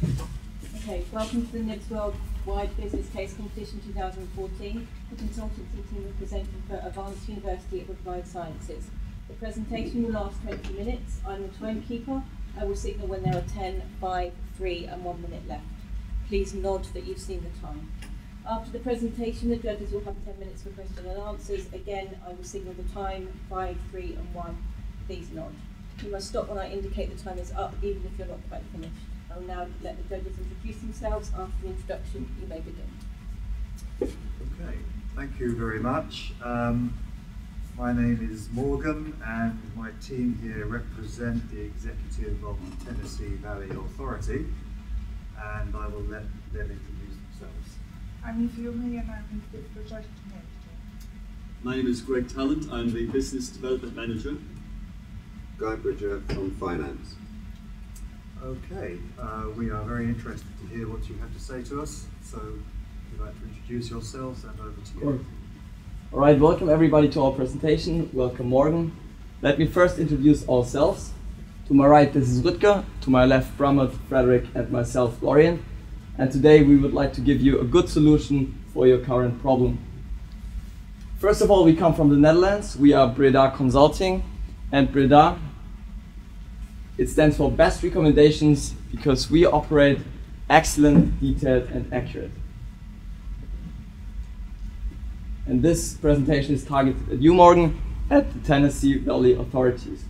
Okay, welcome to the NIBS Worldwide Business Case Competition 2014. The consultancy team is presenting for Avans University of Applied Sciences. The presentation will last 20 minutes. I'm the timekeeper. I will signal when there are 10, 5, 3 and 1 minute left. Please nod that you've seen the time. After the presentation, the judges will have 10 minutes for question and answers. Again, I will signal the time, 5, 3 and 1. Please nod. You must stop when I indicate the time is up, even if you're not quite finished. I'll now let the judges introduce themselves. After the introduction, you may begin. Okay, thank you very much. Um, my name is Morgan and my team here represent the executive of the Tennessee Valley Authority and I will let them introduce themselves. I'm Fiumi and I'm the project manager. My name is Greg Talent. I'm the Business Development Manager. Guy Bridger from Finance. Okay, uh, we are very interested to hear what you have to say to us. So, you'd like to introduce yourselves and over to you. All right, welcome everybody to our presentation. Welcome Morgan. Let me first introduce ourselves. To my right, this is Rutger. To my left, Bramut, Frederick, and myself, Florian. And today we would like to give you a good solution for your current problem. First of all, we come from the Netherlands. We are Breda Consulting. And Breda, it stands for Best Recommendations because we operate excellent, detailed, and accurate. And this presentation is targeted at you, Morgan, at the Tennessee Valley authorities.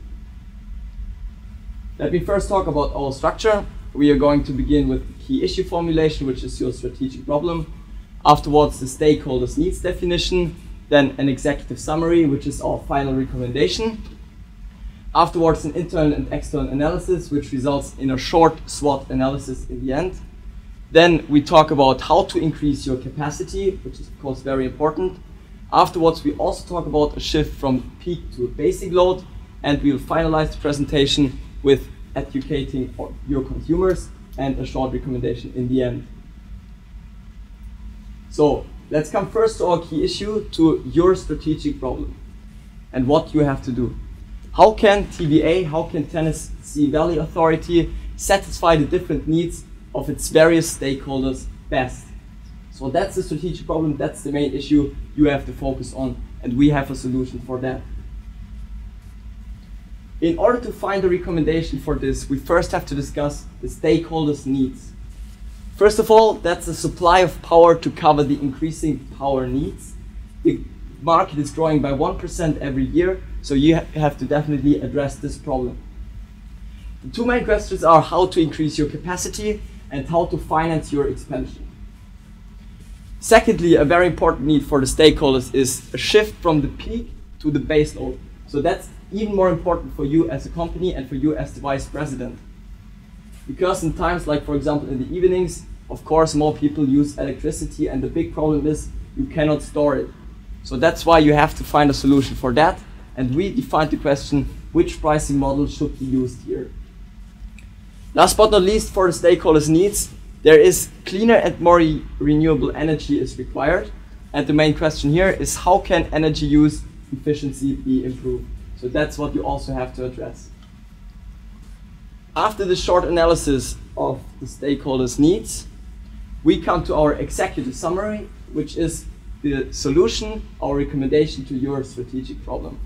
Let me first talk about our structure. We are going to begin with the key issue formulation, which is your strategic problem. Afterwards, the stakeholders' needs definition, then an executive summary, which is our final recommendation. Afterwards, an internal and external analysis, which results in a short SWOT analysis in the end. Then we talk about how to increase your capacity, which is of course very important. Afterwards, we also talk about a shift from peak to basic load, and we will finalize the presentation with educating your consumers and a short recommendation in the end. So let's come first to our key issue, to your strategic problem and what you have to do. How can TVA, how can Tennessee Valley Authority satisfy the different needs of its various stakeholders best? So that's the strategic problem, that's the main issue you have to focus on, and we have a solution for that. In order to find a recommendation for this, we first have to discuss the stakeholders' needs. First of all, that's the supply of power to cover the increasing power needs. The market is growing by 1% every year, so you have to definitely address this problem. The two main questions are how to increase your capacity and how to finance your expansion. Secondly, a very important need for the stakeholders is a shift from the peak to the base load. So that's even more important for you as a company and for you as the vice president. Because in times like, for example, in the evenings, of course, more people use electricity, and the big problem is you cannot store it. So that's why you have to find a solution for that. And we defined the question which pricing model should be used here. Last but not least, for the stakeholders' needs, there is cleaner and more re renewable energy is required. And the main question here is how can energy use efficiency be improved? So that's what you also have to address. After the short analysis of the stakeholders' needs, we come to our executive summary, which is the solution or recommendation to your strategic problem.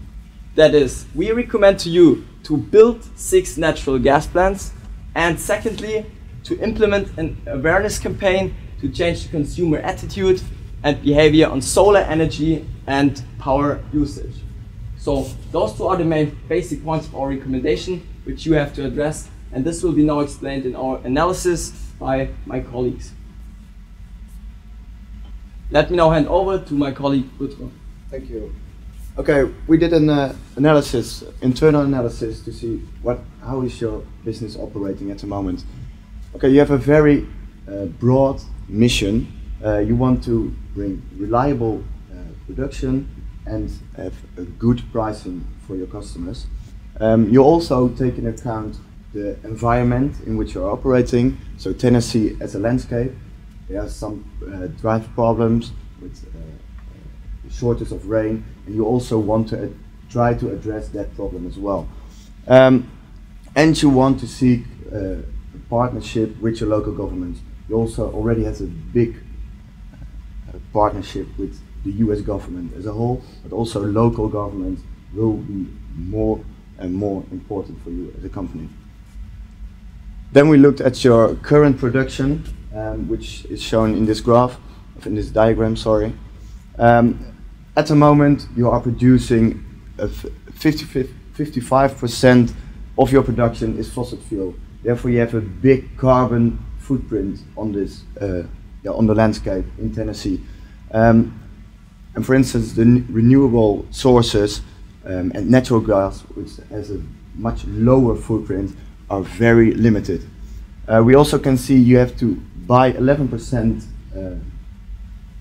That is, we recommend to you to build six natural gas plants, and secondly, to implement an awareness campaign to change the consumer attitude and behavior on solar energy and power usage. So those two are the main basic points of our recommendation, which you have to address, and this will be now explained in our analysis by my colleagues. Let me now hand over to my colleague Rutger. Thank you. Okay, we did an uh, analysis, internal analysis, to see what how is your business operating at the moment. Okay, you have a very uh, broad mission. Uh, you want to bring reliable uh, production and have a good pricing for your customers. Um, you also take into account the environment in which you're operating. So Tennessee as a landscape, there are some uh, drought problems with uh, shortage of rain, you also want to try to address that problem as well. Um, and you want to seek a partnership with your local government. You also already has a big uh, partnership with the US government as a whole, but also local government will be more and more important for you as a company. Then we looked at your current production, um, which is shown in this graph, in this diagram, sorry. Um, at the moment, you are producing 50, 55% of your production is fossil fuel. Therefore, you have a big carbon footprint on this, uh, yeah, on the landscape in Tennessee. Um, and for instance, the renewable sources um, and natural gas, which has a much lower footprint, are very limited. Uh, we also can see you have to buy 11% uh,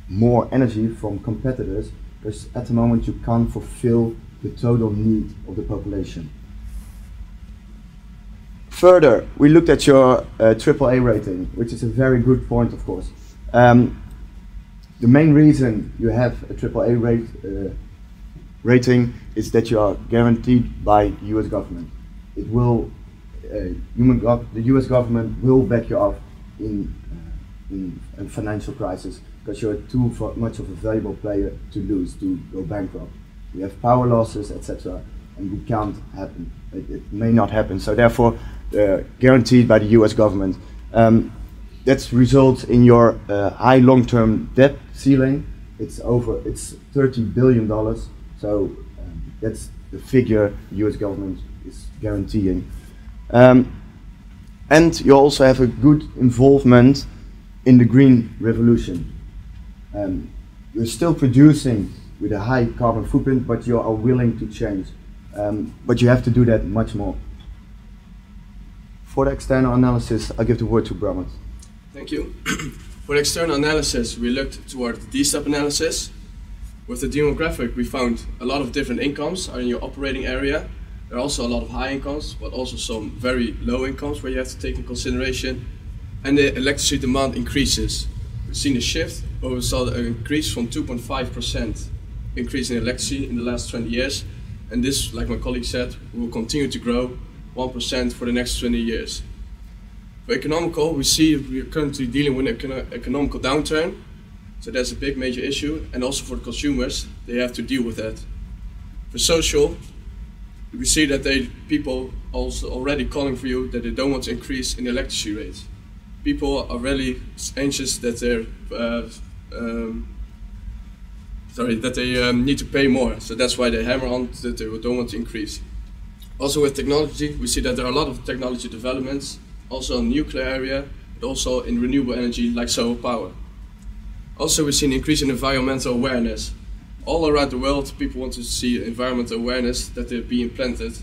more energy from competitors because at the moment you can't fulfill the total need of the population. Further, we looked at your uh, AAA rating, which is a very good point, of course. Um, the main reason you have a AAA rate, uh, rating is that you are guaranteed by the US government. It will, uh, the US government will back you up in, uh, in a financial crisis because you're too much of a valuable player to lose, to go bankrupt. We have power losses, etc., and we can't happen. It, it may not happen. So therefore, uh, guaranteed by the U.S. government. Um, that results in your uh, high long-term debt ceiling. It's over. It's 30 billion dollars. So um, that's the figure the U.S. government is guaranteeing. Um, and you also have a good involvement in the green revolution. Um, you're still producing with a high carbon footprint, but you are willing to change. Um, but you have to do that much more. For the external analysis, I give the word to Bramut. Thank you. For external analysis, we looked toward the DESTEP analysis. With the demographic, we found a lot of different incomes are in your operating area. There are also a lot of high incomes, but also some very low incomes where you have to take in consideration. And the electricity demand increases. Seen a shift, where we saw an increase from 2.5% increase in electricity in the last 20 years. And this, like my colleague said, will continue to grow 1% for the next 20 years. For economical, we see we are currently dealing with an economical downturn, so that's a big major issue. And also for the consumers, they have to deal with that. For social, we see that they people also already calling for you that they don't want to increase in electricity rates people are really anxious that they're uh, um, sorry that they um, need to pay more. So that's why they hammer on that they don't want to increase. Also with technology, we see that there are a lot of technology developments, also in nuclear area, but also in renewable energy like solar power. Also, we see an increase in environmental awareness. All around the world, people want to see environmental awareness that they're being planted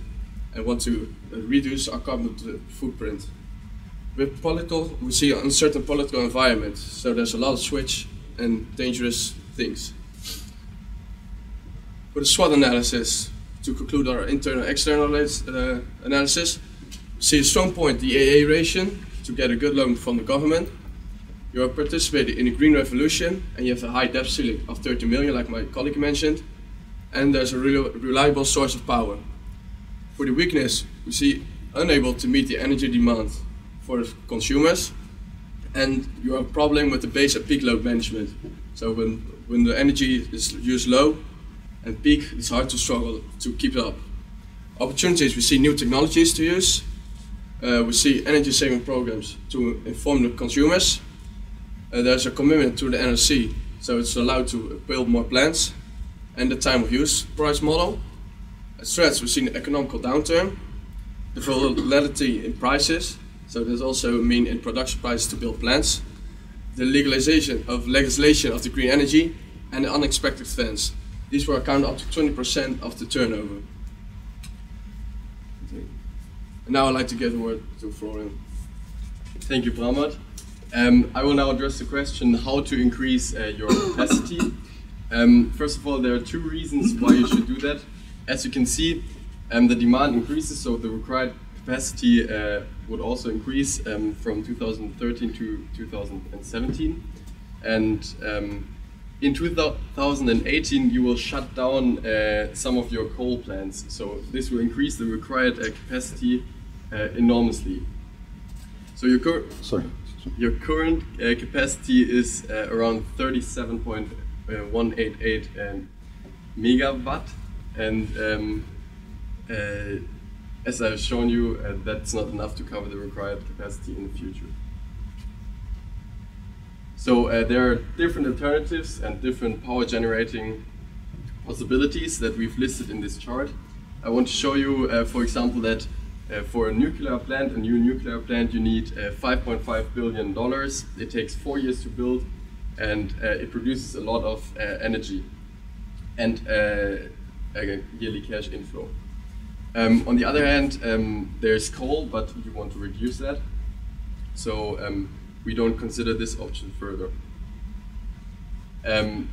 and want to uh, reduce our carbon footprint with political, we see uncertain political environment. So there's a lot of switch and dangerous things. For the SWOT analysis, to conclude our internal external uh, analysis, see a strong point, the AA ration, to get a good loan from the government. You are participating in the green revolution and you have a high debt ceiling of 30 million, like my colleague mentioned, and there's a reliable source of power. For the weakness, we see unable to meet the energy demand for consumers, and you have a problem with the base and peak load management. So when, when the energy is used low and peak, it's hard to struggle to keep it up. Opportunities, we see new technologies to use. Uh, we see energy saving programs to inform the consumers. Uh, there's a commitment to the NRC, so it's allowed to build more plants. And the time of use price model. As threats, we've seen economical downturn, the volatility in prices, so there's also a mean in production prices to build plants, the legalization of legislation of the green energy, and the unexpected events. These were account up to 20% of the turnover. And now I'd like to give the word to Florian. Thank you, Bramut. Um, I will now address the question how to increase uh, your capacity. Um, first of all, there are two reasons why you should do that. As you can see, um, the demand increases, so the required capacity uh, would also increase um, from 2013 to 2017. And um, in 2018, you will shut down uh, some of your coal plants. So this will increase the required uh, capacity uh, enormously. So your current Sorry. your current uh, capacity is uh, around 37.188 um, megawatt, and um, uh, as I've shown you, uh, that's not enough to cover the required capacity in the future. So uh, there are different alternatives and different power generating possibilities that we've listed in this chart. I want to show you, uh, for example, that uh, for a nuclear plant, a new nuclear plant, you need uh, 5.5 billion dollars. It takes four years to build, and uh, it produces a lot of uh, energy and uh, a yearly cash inflow. Um, on the other hand, um, there's coal, but you want to reduce that, so um, we don't consider this option further. Um,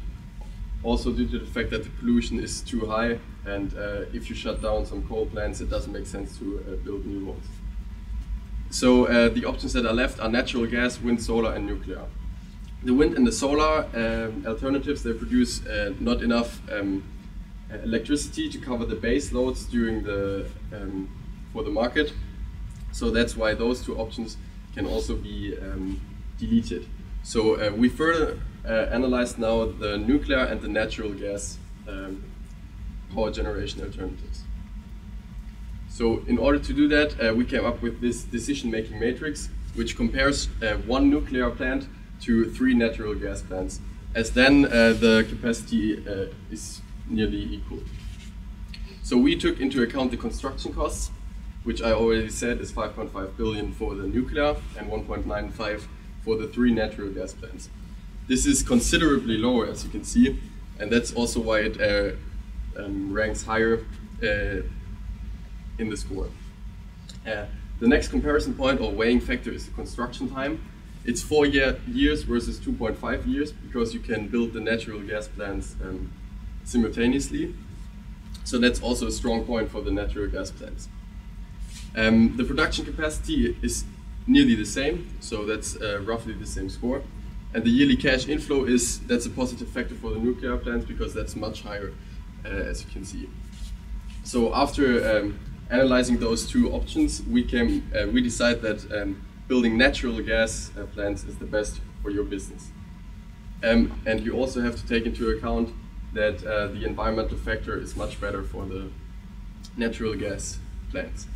also due to the fact that the pollution is too high, and uh, if you shut down some coal plants, it doesn't make sense to uh, build new ones. So uh, the options that are left are natural gas, wind, solar, and nuclear. The wind and the solar um, alternatives they produce uh, not enough um, electricity to cover the base loads during the um, for the market. So that's why those two options can also be um, deleted. So uh, we further uh, analyzed now the nuclear and the natural gas um, power generation alternatives. So in order to do that, uh, we came up with this decision-making matrix, which compares uh, one nuclear plant to three natural gas plants, as then uh, the capacity uh, is nearly equal. So we took into account the construction costs, which I already said is 5.5 billion for the nuclear and 1.95 for the three natural gas plants. This is considerably lower, as you can see, and that's also why it uh, um, ranks higher uh, in the score. Uh, the next comparison point or weighing factor is the construction time. It's four year, years versus 2.5 years because you can build the natural gas plants um, simultaneously. So that's also a strong point for the natural gas plants. Um, the production capacity is nearly the same, so that's uh, roughly the same score. And the yearly cash inflow is that's a positive factor for the nuclear plants because that's much higher, uh, as you can see. So after um, analyzing those two options, we came uh, we decide that um, building natural gas uh, plants is the best for your business. Um, and you also have to take into account that uh, the environmental factor is much better for the natural gas plants.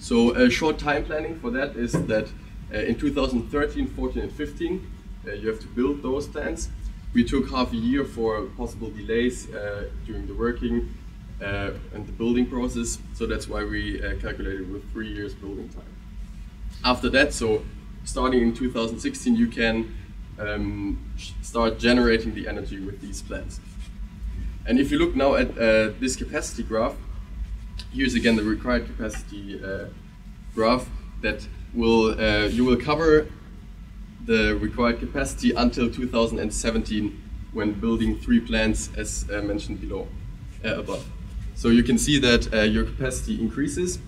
So a short time planning for that is that uh, in 2013, 14 and 15, uh, you have to build those plants. We took half a year for possible delays uh, during the working uh, and the building process, so that's why we uh, calculated with three years building time. After that, so starting in 2016, you can um, start generating the energy with these plants. And if you look now at uh, this capacity graph, here's again the required capacity uh, graph that will uh, you will cover the required capacity until 2017 when building three plants as uh, mentioned below uh, above. So you can see that uh, your capacity increases,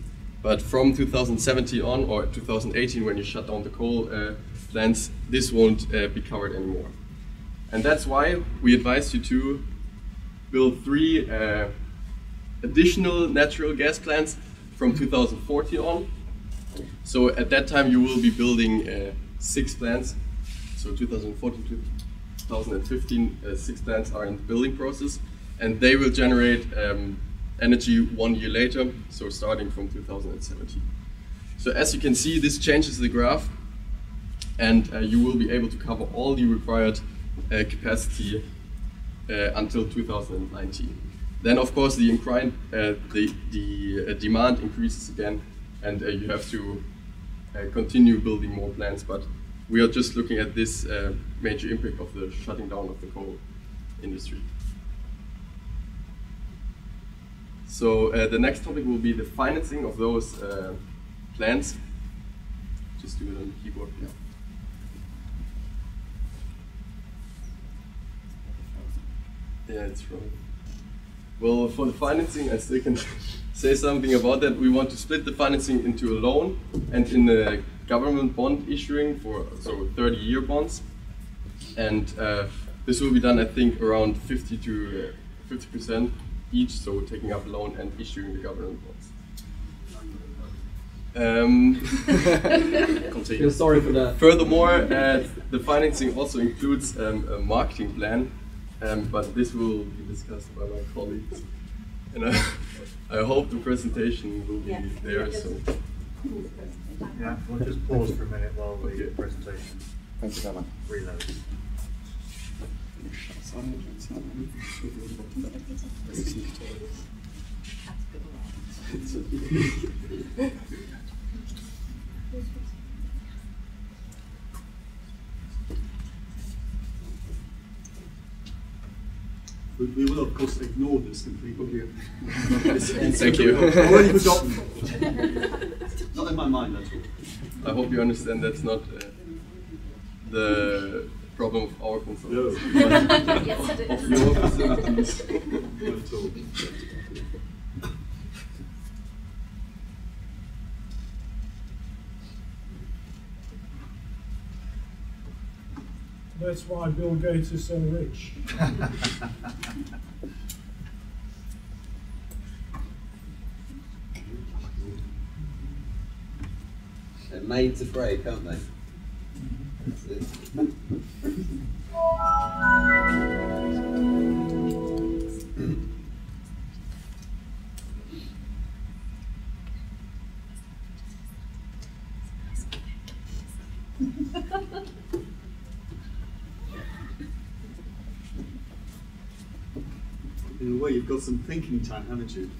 but from 2017 on or 2018 when you shut down the coal plants, this won't be covered anymore. And that's why we advise you to build three additional natural gas plants from 2014 on. So at that time you will be building uh, six plants. So 2014 to 2015, uh, six plants are in the building process, and they will generate um, energy one year later. So starting from 2017. So as you can see, this changes the graph, and uh, you will be able to cover all the required uh, capacity uh, until 2019. Then, of course, the, uh, the, the uh, demand increases again, and uh, you have to uh, continue building more plants. But we are just looking at this uh, major impact of the shutting down of the coal industry. So uh, the next topic will be the financing of those plants. Just do it on the keyboard. Yeah. Yeah, it's wrong. Well, for the financing, I still can say something about that. We want to split the financing into a loan and in a government bond issuing for so 30-year bonds, and uh, this will be done, I think, around 50 to 50 uh, percent each. So taking up a loan and issuing the government bonds. Um, continue. sorry for that. Furthermore, uh, the financing also includes um, a marketing plan, um, but this will be discussed by my colleagues. And I, I hope the presentation will be Yeah. there. Yeah, So Yeah, we'll just pause for a minute while the Okay. presentation Thank you very much. reloads. We, we will, of course, ignore this completely. thank you. I've already forgotten. Not in my mind, that's all. I hope you understand that's not uh, the problem of our No, consultants. not Yes, it Of is. your facilities. at all. That's why Bill Gates is so rich. They're made to break, aren't they? Mm-hmm. That's it. you've got some thinking time, haven't you?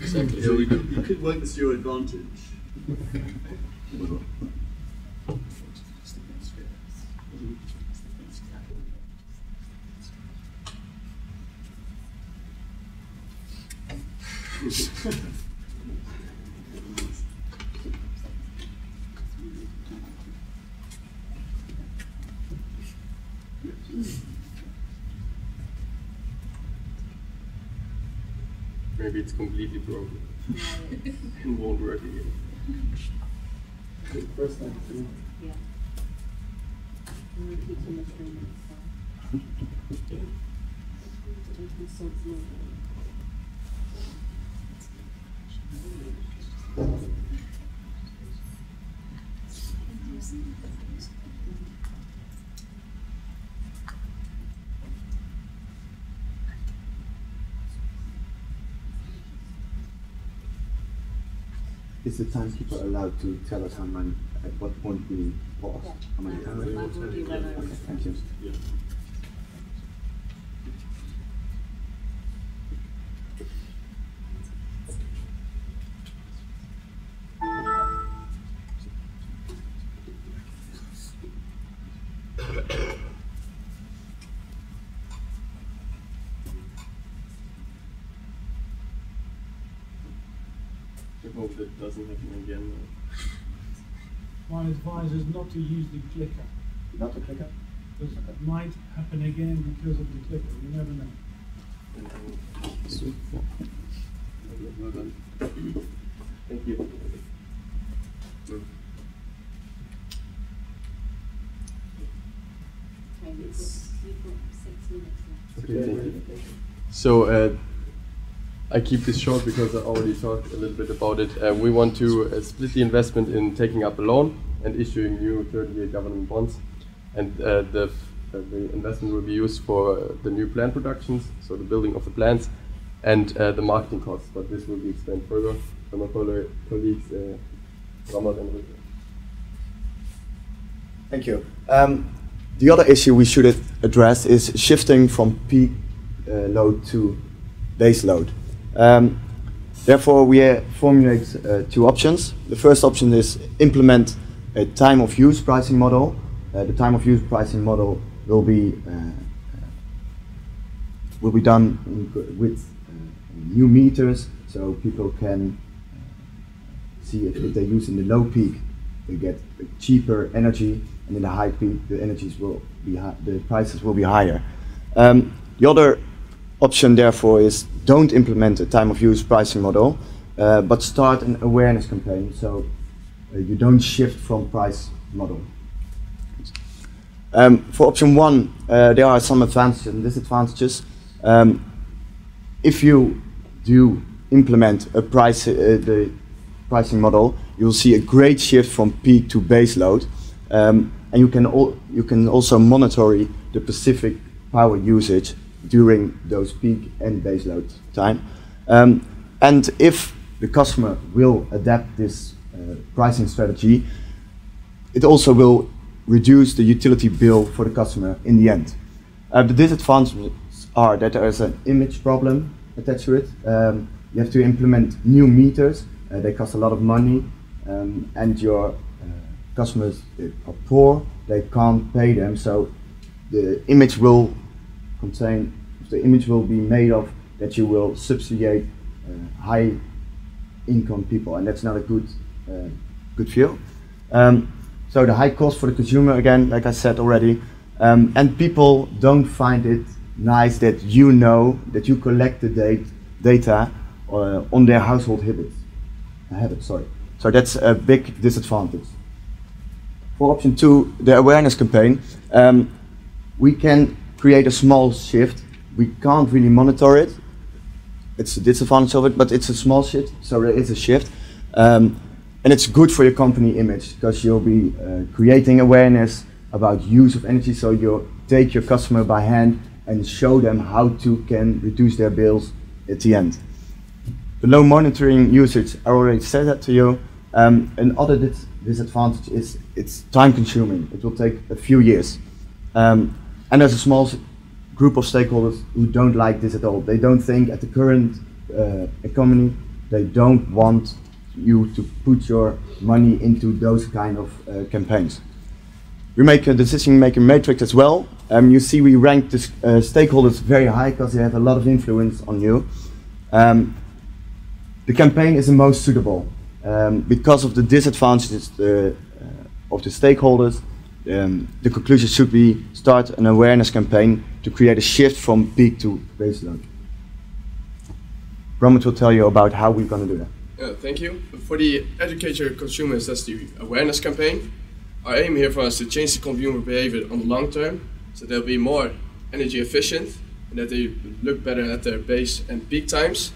Exactly. So Yeah, we you, do. you could work this to your advantage. Maybe it's completely broken and won't work again. First time. Yeah. Is the timekeeper allowed to tell us how many, at what point we pause? How many times? Okay, thank you. Yeah. I hope that doesn't happen again. My advice not to use the clicker. Not the clicker? Because it might happen again because of the clicker. You never know. Well. Thank you. Okay, you've got, you've got six minutes left. Okay, thank you. So uh, I keep this short because I already talked a little bit about it. Uh, we want to uh, split the investment in taking up a loan and issuing new 30-year government bonds, and uh, the uh, the investment will be used for uh, the new plant productions, so the building of the plants, and uh, the marketing costs. But this will be explained further by my coll- colleagues, uh, Ramad and Rita. Thank you. Um, the other issue we should address is shifting from peak load to base load. Um, therefore, we formulate uh, two options. The first option is implement a time of use pricing model. Uh, the time of use pricing model will be uh, uh, will be done with uh, new meters, so people can see if, if they use in the low peak, they get cheaper energy, and in the high peak, the energies will be the prices will be higher. Um, the other option, therefore, is don't implement a time of use pricing model, uh, but start an awareness campaign so uh, you don't shift from price model. Um, for option one, uh, there are some advantages and disadvantages. Um, if you do implement a price, uh, the pricing model, you'll see a great shift from peak to base load. Um, and you can, you can also monitor the specific power usage during those peak and base load time. Um, and if the customer will adapt this uh, pricing strategy, it also will reduce the utility bill for the customer in the end. Uh, the disadvantages are that there is an image problem attached to it. Um, you have to implement new meters. Uh, they cost a lot of money, um, and your uh, customers are poor. They can't pay them, so the image will contain. The image will be made of that you will subsidiate uh, high income people, and that's not a good uh, good feel. Um, so the high cost for the consumer, again, like I said already, um, and people don't find it nice that you know that you collect the date, data uh, on their household habits. Habits, sorry. So that's a big disadvantage. For option two, the awareness campaign, um, we can create a small shift. We can't really monitor it. It's a disadvantage of it, but it's a small shift, so there is a shift. Um, and it's good for your company image because you'll be uh, creating awareness about use of energy. So you'll take your customer by hand and show them how to can reduce their bills at the end. The low monitoring usage, I already said that to you. Um, another dis disadvantage is it's time consuming. It will take a few years. Um, and there's a small group of stakeholders who don't like this at all. They don't think at the current uh, economy, they don't want you to put your money into those kind of uh, campaigns. We make a decision-making matrix as well. Um, you see we rank the uh, stakeholders very high because they have a lot of influence on you. Um, the campaign is the most suitable um, because of the disadvantages uh, of the stakeholders. Um, the conclusion should be start an awareness campaign to create a shift from peak to baseline. Roman will tell you about how we're going to do that. Uh, thank you. For the educate your consumers, that's the awareness campaign. Our aim here for us to change the consumer behavior on the long term, so they'll be more energy efficient and that they look better at their base and peak times.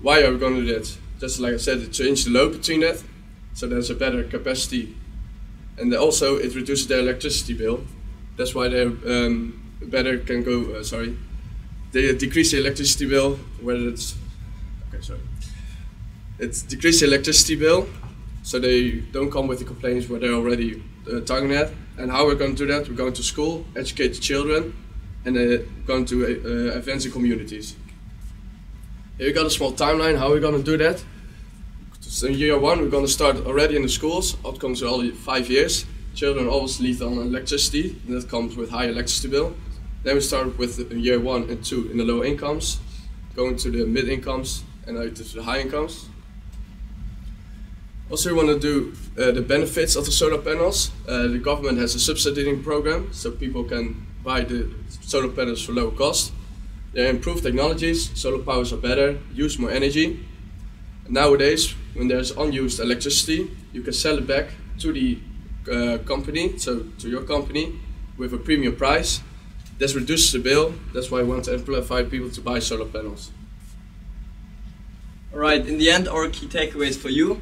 Why are we going to do that? Just like I said, to change the load between that, so there's a better capacity, and also it reduces their electricity bill. That's why they um, better can go. Uh, sorry, they decrease the electricity bill, whether it's okay. Sorry it's decrease the electricity bill, so they don't come with the complaints where they're already uh, that. And how we're going to do that? We're going to school, educate the children, and uh, going to uh, events and communities. Here we got a small timeline. How we're going to do that? So in year one, we're going to start already in the schools. Outcomes are only five years. Children always lead on electricity, and that comes with high electricity bill. Then we start with year one and two in the low incomes, going to the mid incomes, and out to the high incomes. Also, we want to do uh, the benefits of the solar panels. Uh, the government has a subsidizing program, so people can buy the solar panels for low cost. They're improved technologies, solar powers are better, use more energy. Nowadays, when there's unused electricity, you can sell it back to the uh, company, so to your company, with a premium price. This reduces the bill. That's why we want to amplify people to buy solar panels. All right, in the end, our key takeaways for you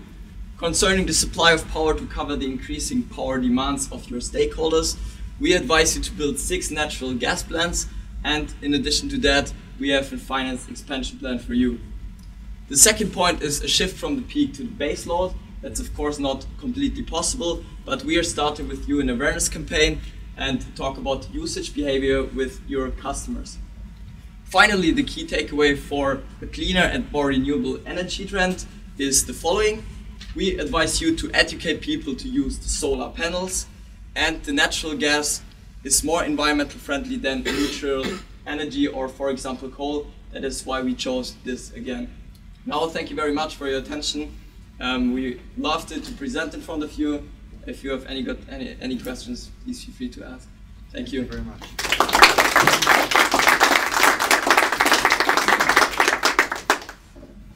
Concerning the supply of power to cover the increasing power demands of your stakeholders, we advise you to build six natural gas plants and in addition to that, we have a finance expansion plan for you. The second point is a shift from the peak to the base load. That's of course not completely possible, but we are starting with you an awareness campaign and talk about usage behavior with your customers. Finally, the key takeaway for a cleaner and more renewable energy trend is the following we advise you to educate people to use the solar panels and the natural gas is more environmental friendly than neutral energy or for example coal. That is why we chose this again. Now thank you very much for your attention. Um, we loved it to present in front of you. If you have any got any, any questions, please feel free to ask. Thank you. You very much.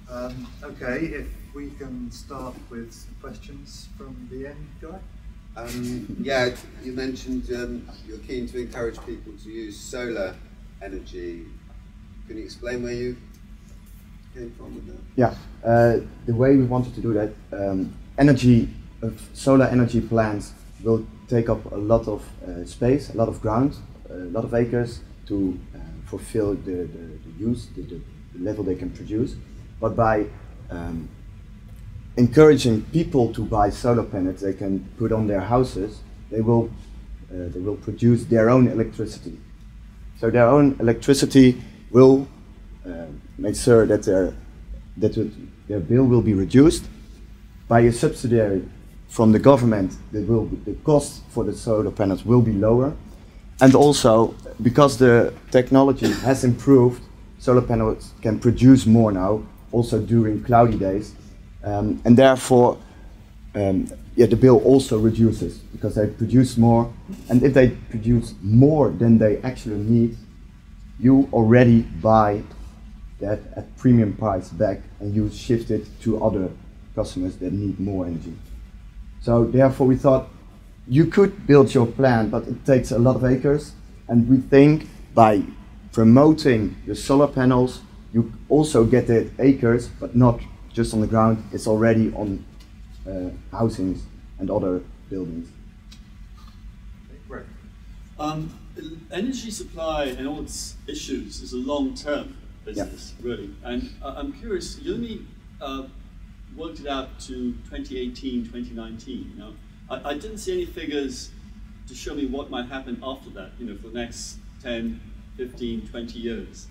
Um, okay, if we can start with some questions from the end, Guy. Um, yeah, you mentioned um, you're keen to encourage people to use solar energy. Can you explain where you Yeah, uh, the way we wanted to do that, um, energy, uh, solar energy plants will take up a lot of uh, space, a lot of ground, a lot of acres to uh, fulfill the, the, the use, the, the, level they can produce. But by um, encouraging people to buy solar panels they can put on their houses, they will, uh, they will produce their own electricity. So their own electricity will make sure that their, that their bill will be reduced by a subsidiary from the government. That will the cost for the solar panels will be lower, and also because the technology has improved, solar panels can produce more now, also during cloudy days, um, and therefore. Um, yeah, the bill also reduces because they produce more, and if they produce more than they actually need, you already buy that at premium price back and you shift it to other customers that need more energy. So therefore we thought you could build your plant, but it takes a lot of acres. And we think by promoting the solar panels, you also get the acres, but not just on the ground. It's already on uh, housings and other buildings. Great. Um, energy supply and all its issues is a long-term business, yeah. really. And uh, I'm curious, you only uh, worked it out to 2018, 2019. You know? I, I didn't see any figures to show me what might happen after that, you know, for the next 10, 15, 20 years.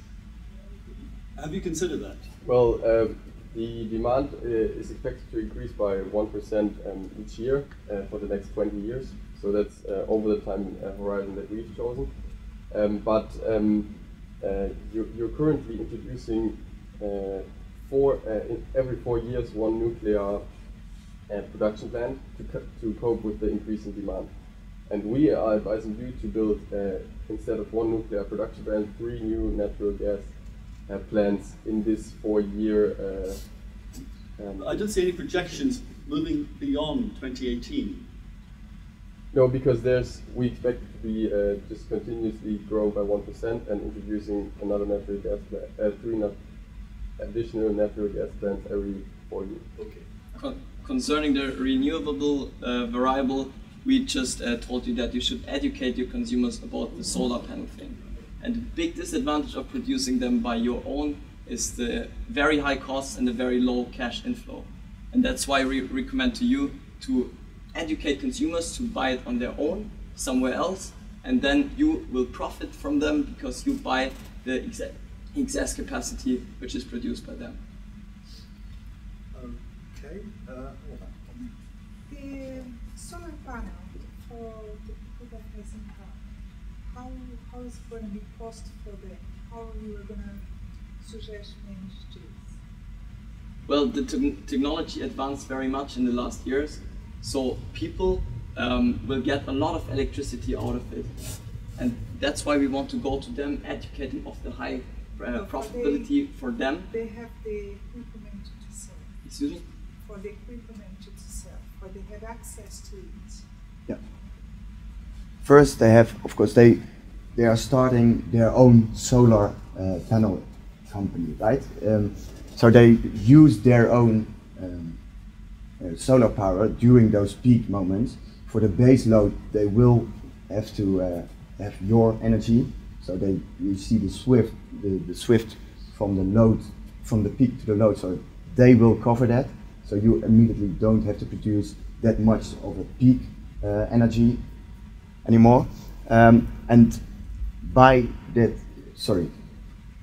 Have you considered that? Well, uh, the demand uh, is expected to increase by 1% um, each year uh, for the next 20 years. So that's uh, over the time horizon that we've chosen. Um, but um, you're, you're, currently introducing four, every four years one nuclear production plant to, co to cope with the increasing demand. And we are advising you to build, uh, instead of one nuclear production plant, three new natural gas uh, plants in this four-year. Uh, um, I don't see any projections moving beyond 2018. No, because there's we expect it to be uh, just continuously grow by one percent and introducing another natural gas plant, uh, three additional natural gas plants every four years. Okay. Con concerning the renewable uh, variable, we just uh, told you that you should educate your consumers about the solar panel thing. And the big disadvantage of producing them by your own is the very high costs and the very low cash inflow. And that's why we recommend to you to educate consumers to buy it on their own somewhere else. And then you will profit from them because you buy the exact excess capacity which is produced by them. Okay. Uh, the solar panel for the people that has income how, how is it going to be cost for them? How are you going to suggest manage this? Well, the te technology advanced very much in the last years, so people um, will get a lot of electricity out of it. And that's why we want to go to them, educate them of the high uh, profitability they, for them. They have the equipment to sell. Excuse me? For the equipment to sell, for they have access to it. Yeah first they have, of course, they they are starting their own solar uh, panel company, right? Um, so they use their own um, solar power during those peak moments. For the base load, they will have to uh, have your energy. So they you see the swift the, the swift from the load from the peak to the load. So they will cover that. So you immediately don't have to produce that much of a peak uh, energy anymore. Um, and by that, sorry,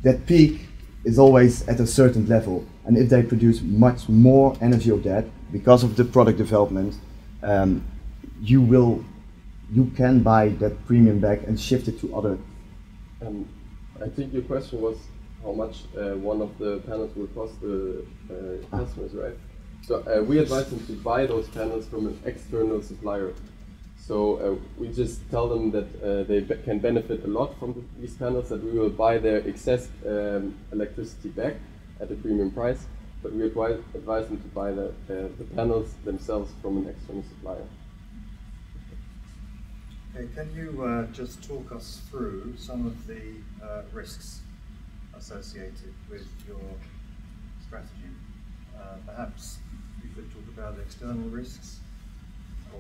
that peak is always at a certain level. And if they produce much more energy of that because of the product development, um, you will, you can buy that premium back and shift it to other. Um, I think your question was how much uh, one of the panels will cost the uh, customers, right? So uh, we advise them to buy those panels from an external supplier. So uh, we just tell them that uh, they be can benefit a lot from the, these panels, that we will buy their excess um, electricity back at a premium price, but we advise, advise them to buy the, uh, the panels themselves from an external supplier. Okay, can you uh, just talk us through some of the uh, risks associated with your strategy. Uh, perhaps we could talk about external risks.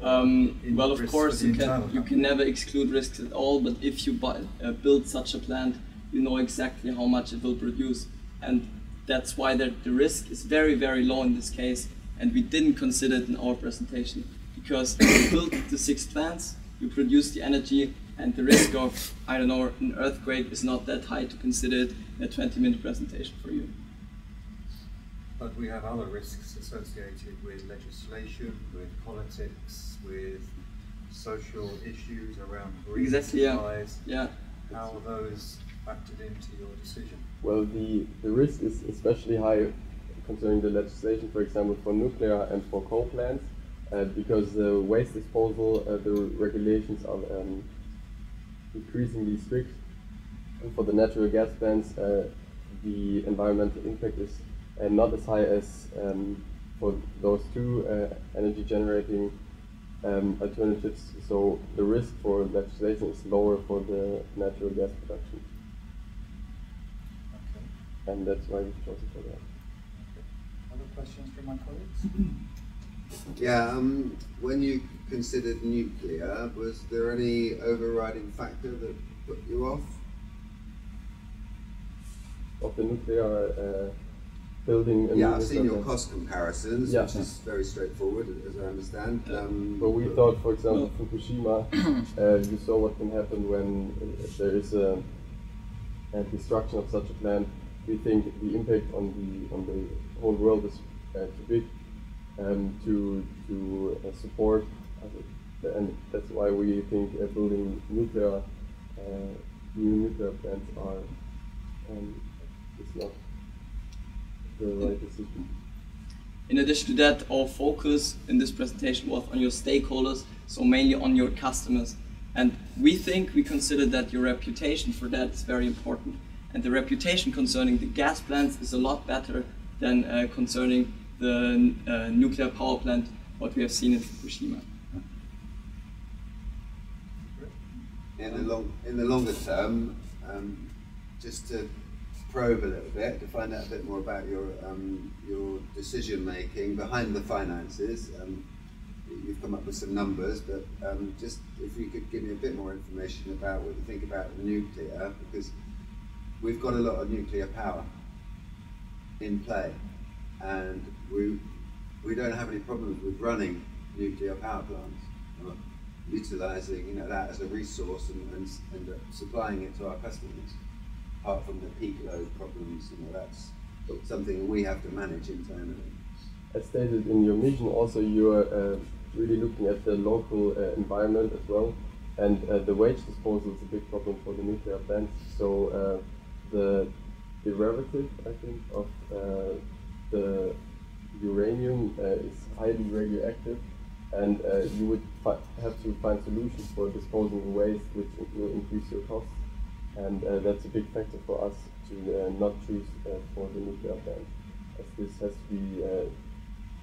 Um, well, of course, you can you can never exclude risks at all. But if you buy, uh, build such a plant, you know exactly how much it will produce, and that's why the, the risk is very very low in this case. And we didn't consider it in our presentation because you build the six plants, you produce the energy, and the risk of I don't know an earthquake is not that high to consider it in a 20 minute presentation for you. But we have other risks associated with legislation, with politics, with social issues around green Exactly, yeah. supplies. Yeah. How those factored into your decision? Well, the, the risk is especially high concerning the legislation, for example, for nuclear and for coal plants, uh, because the waste disposal, uh, the regulations are um, increasingly strict. And for the natural gas plants, uh, the environmental impact is uh, not as high as um, for those two uh, energy generating um, alternatives. So the risk for legislation is lower for the natural gas production. And that's why we chose it for that. Other questions from my colleagues? Yeah, um, when you considered nuclear, was there any overriding factor that put you off? Of the nuclear uh, building. and Yeah, I've seen your cost comparisons, Yeah. which is very straightforward, as I understand. Um, But we thought, for example, Fukushima, uh, you saw what can happen when uh, there is a, a destruction of such a plant. We think the impact on the on the whole world is uh, too big um, to to uh, support, uh, and that's why we think uh, building nuclear uh, new nuclear plants are um, is not the right decision. In addition to that, our focus in this presentation was on your stakeholders, so mainly on your customers. And we think, we consider that your reputation for that is very important. And the reputation concerning the gas plants is a lot better than uh, concerning the uh, nuclear power plant, what we have seen in Fukushima. in the long in the longer term, um, just to probe a little bit to find out a bit more about your um, your decision making behind the finances. Um, you've come up with some numbers, but um, just if you could give me a bit more information about what you think about nuclear, because we've got a lot of nuclear power in play, and we we don't have any problems with running nuclear power plants. or Utilizing you know that as a resource and, and, and supplying it to our customers apart from the peak load problems, you know, that's something we have to manage internally. As stated in your mission, also you are uh, really looking at the local uh, environment as well, and uh, the waste disposal is a big problem for the nuclear plants. So uh, the derivative, I think, of uh, the uranium uh, is highly radioactive, and uh, you would have to find solutions for disposing the waste, which will increase your costs and uh, that's a big factor for us to uh, not choose uh, for the nuclear plant, as this has to be uh,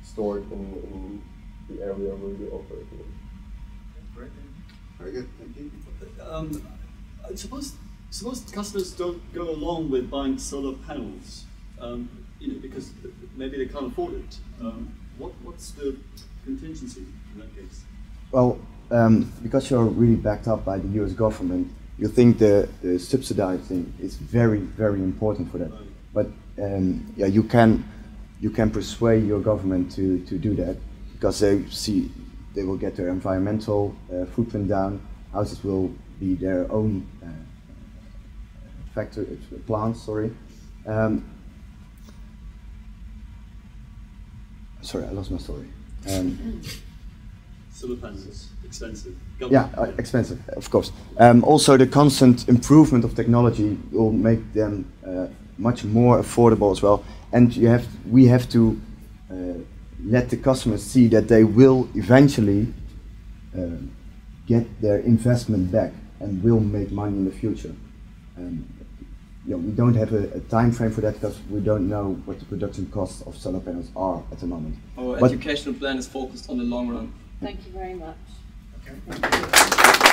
stored in, in the area where you operate in. Very good, thank you. Um, I suppose suppose customers don't go along with buying solar panels, um, you know, because maybe they can't afford it. Um, what what's the contingency in that case? Well, um, because you're really backed up by the US government, you think the, the subsidizing is very, very important for that. But um, yeah, you can you can persuade your government to, to do that because they see they will get their environmental uh, footprint down. Houses will be their own uh, factory plants. Sorry. Um, sorry, I lost my story. Um, Solar panels expensive. yeah, uh, expensive, of course. Um, also, the constant improvement of technology will make them uh, much more affordable as well. And you have, we have to uh, let the customers see that they will eventually uh, get their investment back and will make money in the future. Um, yeah, we don't have a, a time frame for that because we don't know what the production costs of solar panels are at the moment. Our But- educational plan is focused on the long run. Thank you very much. Okay.